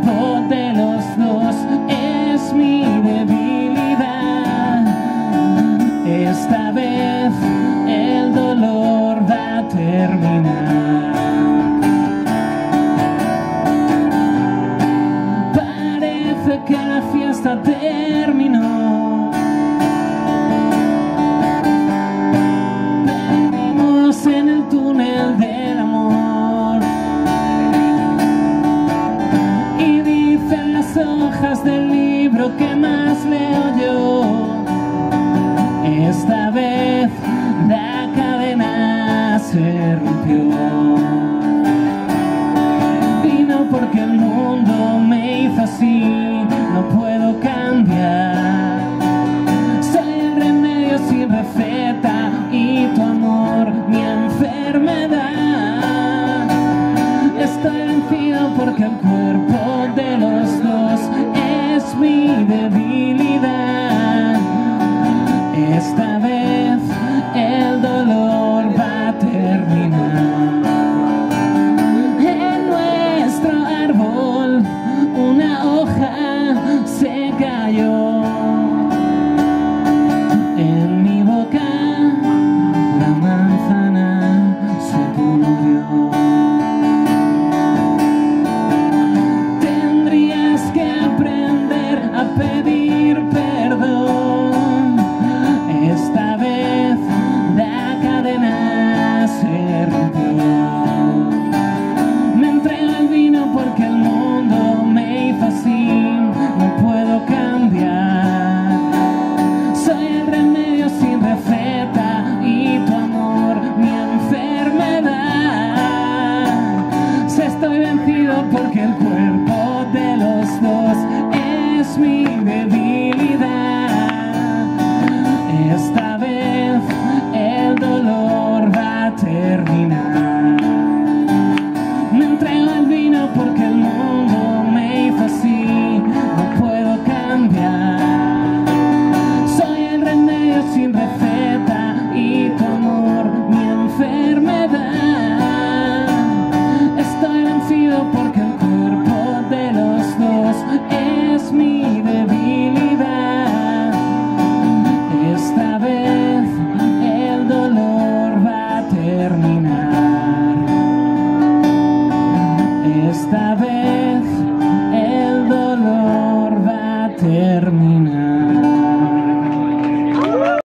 cuerpo de los dos es mi debilidad. Esta vez el dolor va a terminar. Parece que la fiesta terminó. Venimos en el túnel de las hojas del libro que más leo yo. Esta vez la cadena se rompió. Vino porque el mundo me hizo así, no puedo cambiar. Soy el remedio sin receta y tu amor mi enfermedad. El remedio sin receta y tu amor mi enfermedad. Se estoy vencido porque el cuerpo de los dos es mi